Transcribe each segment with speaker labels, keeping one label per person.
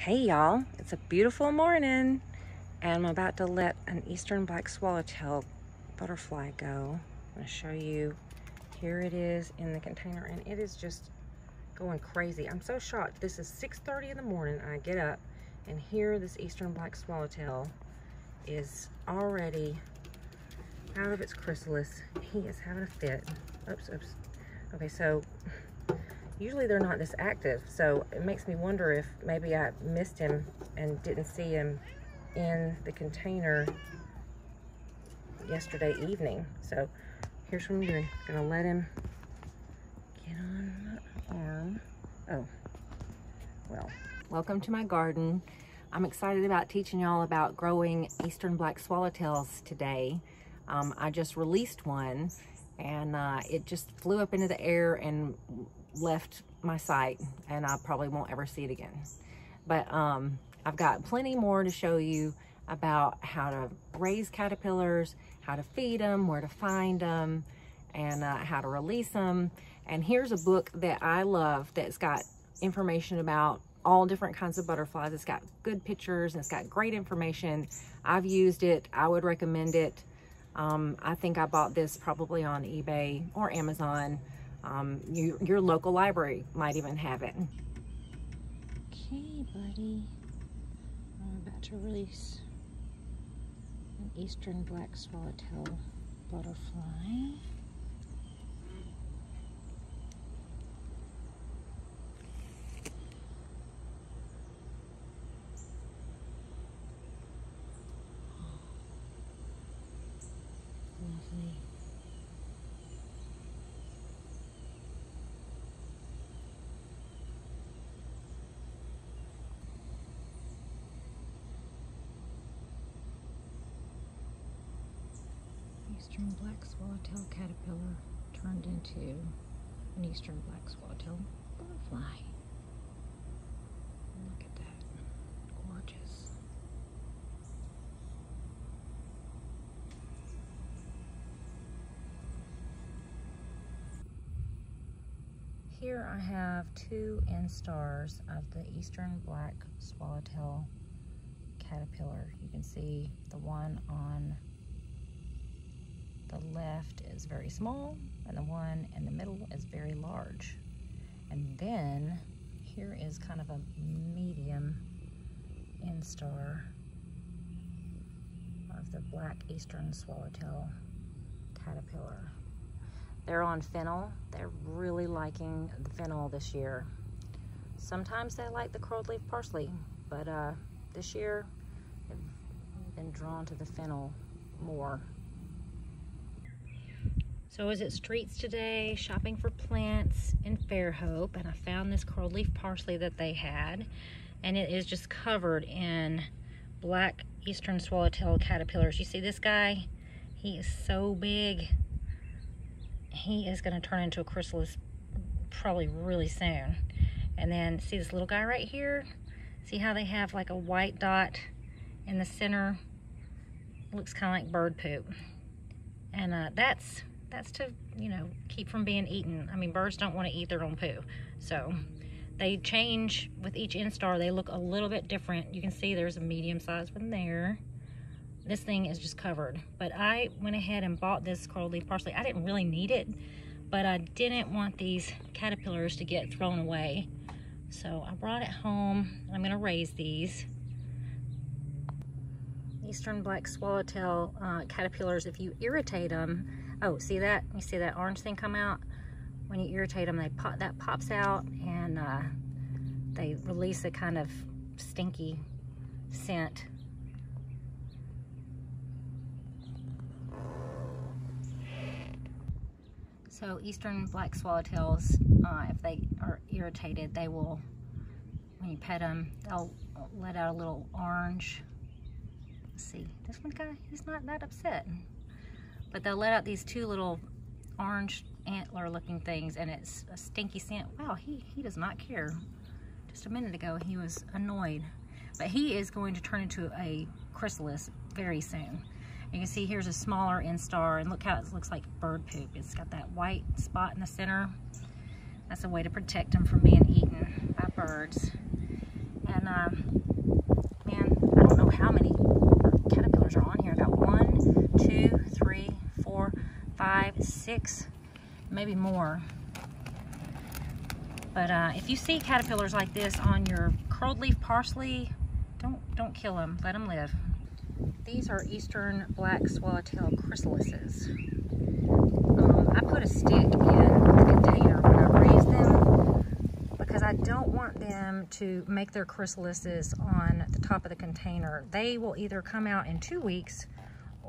Speaker 1: Hey y'all, it's a beautiful morning and I'm about to let an eastern black swallowtail butterfly go. I'm gonna show you, here it is in the container and it is just going crazy. I'm so shocked. This is 6.30 in the morning I get up and here this eastern black swallowtail is already out of its chrysalis. He is having a fit. Oops, oops. Okay, so usually they're not this active. So it makes me wonder if maybe I missed him and didn't see him in the container yesterday evening. So here's what I'm doing. I'm gonna let him get on my arm. Oh, well. Welcome to my garden. I'm excited about teaching y'all about growing eastern black swallowtails today. Um, I just released one and uh, it just flew up into the air and left my sight and I probably won't ever see it again. But um, I've got plenty more to show you about how to raise caterpillars, how to feed them, where to find them, and uh, how to release them. And here's a book that I love that's got information about all different kinds of butterflies. It's got good pictures and it's got great information. I've used it. I would recommend it. Um, I think I bought this probably on eBay or Amazon. Um, you, your local library might even have it.
Speaker 2: Okay, buddy. I'm about to release an eastern black swallowtail butterfly. Lovely. Eastern black swallowtail caterpillar turned into an eastern black swallowtail butterfly. Look at that. Gorgeous.
Speaker 1: Here I have two instars of the eastern black swallowtail caterpillar. You can see the one on left is very small and the one in the middle is very large. And then here is kind of a medium instar of the black eastern swallowtail caterpillar. They're on fennel. They're really liking the fennel this year. Sometimes they like the curled leaf parsley, but uh, this year they've been drawn to the fennel more. So I was at Streets today shopping for plants in Fairhope and I found this curled leaf parsley that they had and it is just covered in black eastern swallowtail caterpillars. You see this guy? He is so big he is going to turn into a chrysalis probably really soon. And then see this little guy right here? See how they have like a white dot in the center? Looks kind of like bird poop. And uh, that's that's to, you know, keep from being eaten. I mean, birds don't want to eat their own poo. So they change with each instar. They look a little bit different. You can see there's a medium-sized one there this thing is just covered. But I went ahead and bought this curled leaf parsley. I didn't really need it, but I didn't want these caterpillars to get thrown away. So I brought it home. I'm gonna raise these. Eastern black swallowtail uh, caterpillars, if you irritate them, oh, see that? You see that orange thing come out? When you irritate them, they pop, that pops out and uh, they release a kind of stinky scent So eastern black swallowtails, uh, if they are irritated, they will, when you pet them, they'll let out a little orange. See, this one guy, he's not that upset. But they'll let out these two little orange antler looking things and it's a stinky scent. Wow, he, he does not care. Just a minute ago, he was annoyed. But he is going to turn into a chrysalis very soon. You can see here's a smaller instar and look how it looks like bird poop. It's got that white spot in the center. That's a way to protect them from being eaten by birds. And uh, man, I don't know how many caterpillars are on here. I got one, two, three, four, five, six, maybe more. But uh, if you see caterpillars like this on your curled leaf parsley, don't don't kill them. Let them live. These are eastern black swallowtail chrysalises. Um, I put a stick in the container when I raise them because I don't want them to make their chrysalises on the top of the container. They will either come out in two weeks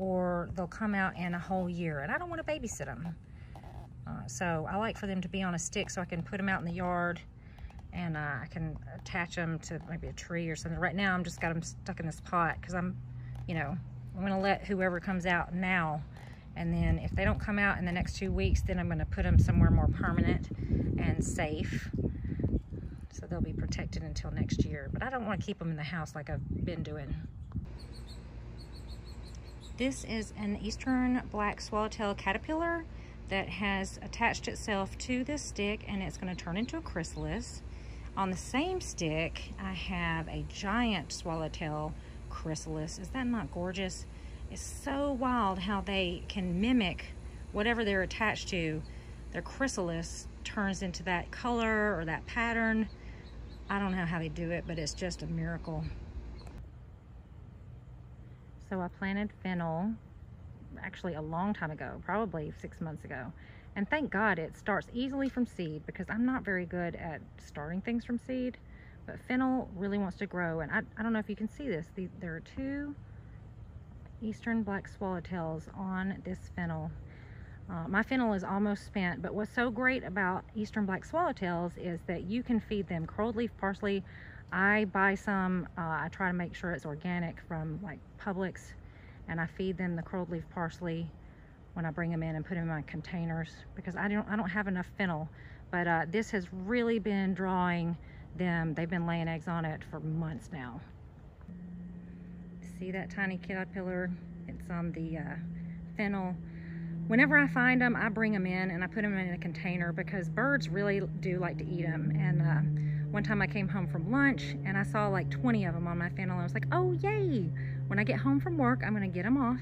Speaker 1: or they'll come out in a whole year and I don't want to babysit them. Uh, so I like for them to be on a stick so I can put them out in the yard and uh, I can attach them to maybe a tree or something. Right now I'm just got them stuck in this pot because I'm, you know, I'm gonna let whoever comes out now and then if they don't come out in the next two weeks then I'm gonna put them somewhere more permanent and safe so they'll be protected until next year. But I don't want to keep them in the house like I've been doing. This is an eastern black swallowtail caterpillar that has attached itself to this stick and it's going to turn into a chrysalis. On the same stick, I have a giant swallowtail chrysalis. Is that not gorgeous? It's so wild how they can mimic whatever they're attached to. Their chrysalis turns into that color or that pattern. I don't know how they do it, but it's just a miracle. So I planted fennel actually a long time ago, probably six months ago. And thank God it starts easily from seed because I'm not very good at starting things from seed. But fennel really wants to grow. And I, I don't know if you can see this. The, there are two eastern black swallowtails on this fennel. Uh, my fennel is almost spent, but what's so great about eastern black swallowtails is that you can feed them curled leaf parsley. I buy some, uh, I try to make sure it's organic from like Publix and I feed them the curled leaf parsley when I bring them in and put them in my containers because I don't I don't have enough fennel. But uh, this has really been drawing them. They've been laying eggs on it for months now. See that tiny caterpillar? It's on the uh, fennel. Whenever I find them I bring them in and I put them in a container because birds really do like to eat them and uh, one time I came home from lunch and I saw like 20 of them on my fennel. I was like, oh, yay. When I get home from work, I'm going to get them off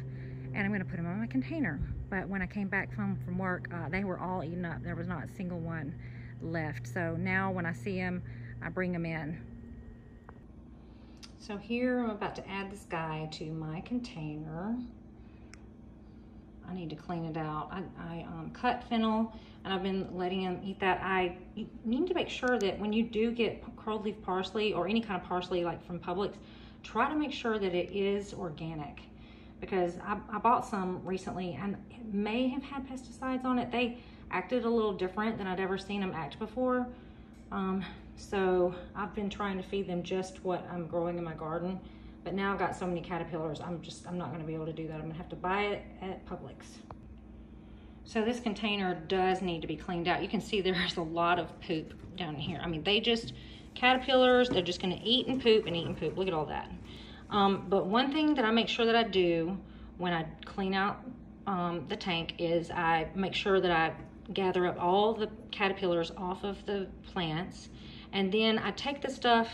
Speaker 1: and I'm going to put them in my container. But when I came back home from work, uh, they were all eaten up. There was not a single one left. So now when I see them, I bring them in. So here I'm about to add this guy to my container. I need to clean it out. I, I um, cut fennel and I've been letting him eat that. I need to make sure that when you do get curled leaf parsley or any kind of parsley like from Publix, try to make sure that it is organic because I, I bought some recently and it may have had pesticides on it. They acted a little different than I'd ever seen them act before. Um, so I've been trying to feed them just what I'm growing in my garden. But now I've got so many caterpillars, I'm just, I'm not gonna be able to do that. I'm gonna have to buy it at Publix. So this container does need to be cleaned out. You can see there's a lot of poop down here. I mean, they just, caterpillars, they're just gonna eat and poop and eat and poop. Look at all that. Um, but one thing that I make sure that I do when I clean out um, the tank is I make sure that I gather up all the caterpillars off of the plants. And then I take the stuff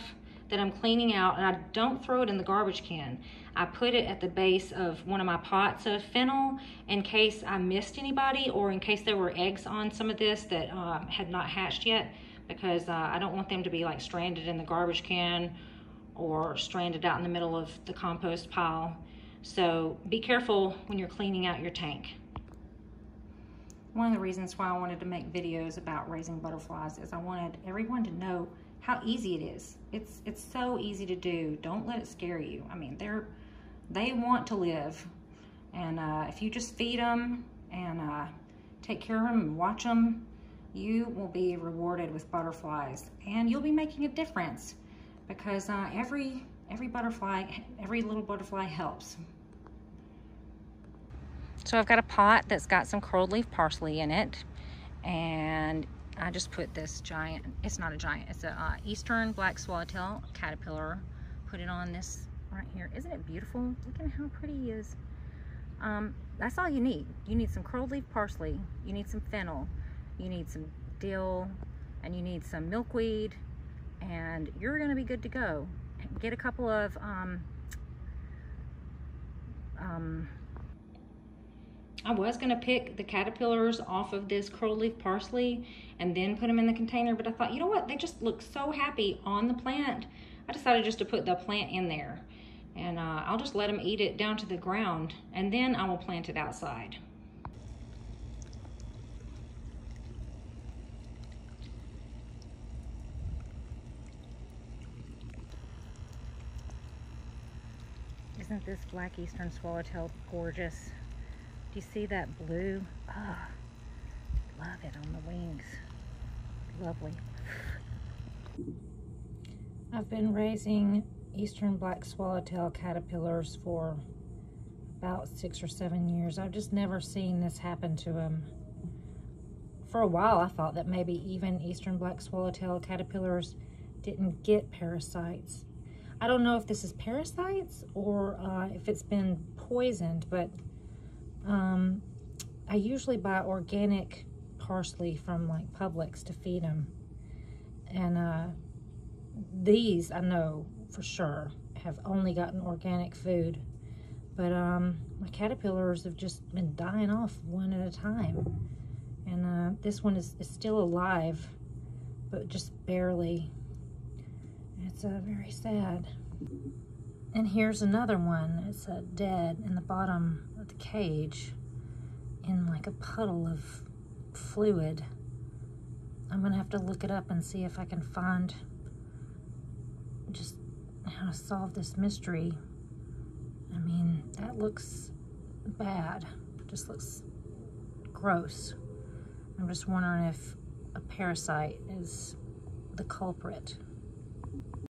Speaker 1: that I'm cleaning out and I don't throw it in the garbage can. I put it at the base of one of my pots of fennel in case I missed anybody or in case there were eggs on some of this that uh, had not hatched yet because uh, I don't want them to be like stranded in the garbage can or stranded out in the middle of the compost pile. So be careful when you're cleaning out your tank. One of the reasons why I wanted to make videos about raising butterflies is I wanted everyone to know how easy it is. It's it's so easy to do. Don't let it scare you. I mean, they're they want to live, and uh, if you just feed them and uh, take care of them and watch them, you will be rewarded with butterflies, and you'll be making a difference because uh, every every butterfly, every little butterfly helps. So I've got a pot that's got some curled leaf parsley in it, and I just put this giant, it's not a giant, it's a uh, eastern black swallowtail caterpillar. Put it on this right here. Isn't it beautiful? Look at how pretty he is. Um, that's all you need. You need some curled leaf parsley, you need some fennel, you need some dill, and you need some milkweed, and you're gonna be good to go. get a couple of um, um, I was gonna pick the caterpillars off of this curled leaf parsley and then put them in the container, but I thought, you know what? They just look so happy on the plant. I decided just to put the plant in there and uh, I'll just let them eat it down to the ground and then I will plant it outside. Isn't this black eastern swallowtail gorgeous? Do you see that blue? Oh, love it on the wings. Lovely. I've been raising eastern black swallowtail caterpillars for about six or seven years. I've just never seen this happen to them. For a while, I thought that maybe even eastern black swallowtail caterpillars didn't get parasites. I don't know if this is parasites or uh, if it's been poisoned, but um, I usually buy organic parsley from like Publix to feed them. And uh, these, I know for sure, have only gotten organic food. But um, my caterpillars have just been dying off one at a time. And uh, this one is, is still alive, but just barely. It's uh, very sad. And here's another one. It's uh, dead in the bottom of the cage in like a puddle of fluid. I'm gonna have to look it up and see if I can find just how to solve this mystery. I mean, that looks bad. Just looks gross. I'm just wondering if a parasite is the culprit.